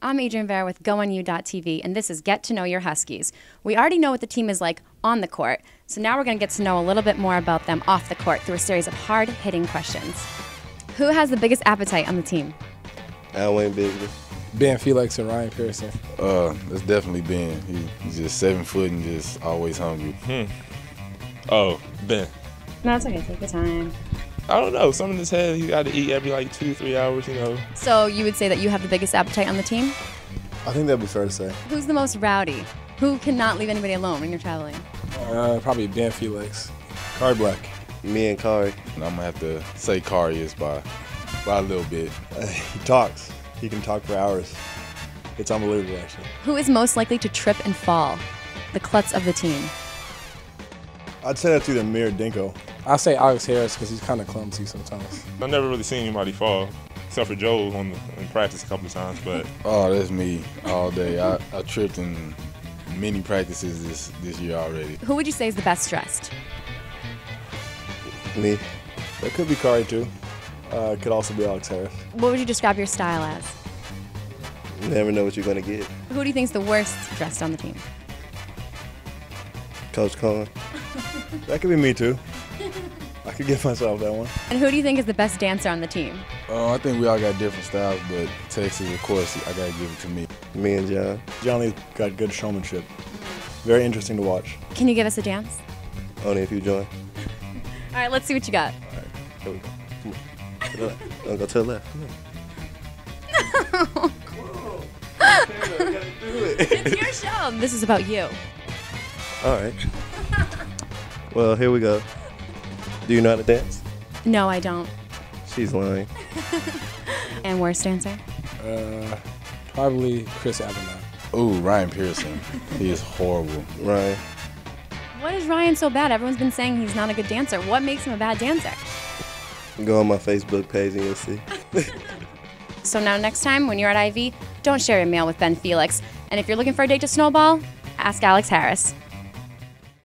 I'm Adrienne Vairo with GoNU.tv, and this is Get to Know Your Huskies. We already know what the team is like on the court, so now we're going to get to know a little bit more about them off the court through a series of hard hitting questions. Who has the biggest appetite on the team? Alwayne Bigby. Ben Felix and Ryan Pearson. Uh, it's definitely Ben. He, he's just seven foot and just always hungry. Oh, Ben. No, it's okay. Take your time. I don't know. Something in his head, he got to eat every like two, three hours, you know. So you would say that you have the biggest appetite on the team? I think that'd be fair to say. Who's the most rowdy? Who cannot leave anybody alone when you're traveling? Uh, probably Ben Felix. Kauri Black. Me and Kauri. And I'm gonna have to say Kauri is by by a little bit. Uh, he talks. He can talk for hours. It's unbelievable, actually. Who is most likely to trip and fall? The klutz of the team. I'd say that's either me or Dinko. I'll say Alex Harris because he's kind of clumsy sometimes. I've never really seen anybody fall, except for Joe on the, in practice a couple of times. But Oh, that's me all day. I, I tripped in many practices this this year already. Who would you say is the best dressed? Me. That could be Kauri, too. Uh, could also be Alex Harris. What would you describe your style as? You never know what you're going to get. Who do you think is the worst dressed on the team? Coach Coen. that could be me, too. I could give myself that one. And who do you think is the best dancer on the team? Uh, I think we all got different styles, but Texas, of course, I gotta give it to me. Me and John. Johnny's got good showmanship. Very interesting to watch. Can you give us a dance? Only if you join. All right, let's see what you got. All right, here we go. Come on. To the left. I'll go to the left. Come on. It's your show. This is about you. All right. Well, here we go. Do you know how to dance? No, I don't. She's lying. And worst dancer? Uh, probably Chris Avenant. Ooh, Ryan Pearson. he is horrible. Ryan. What is Ryan so bad? Everyone's been saying he's not a good dancer. What makes him a bad dancer? Go on my Facebook page and you'll see. So now next time when you're at IV, don't share your mail with Ben Felix. And if you're looking for a date to snowball, ask Alex Harris.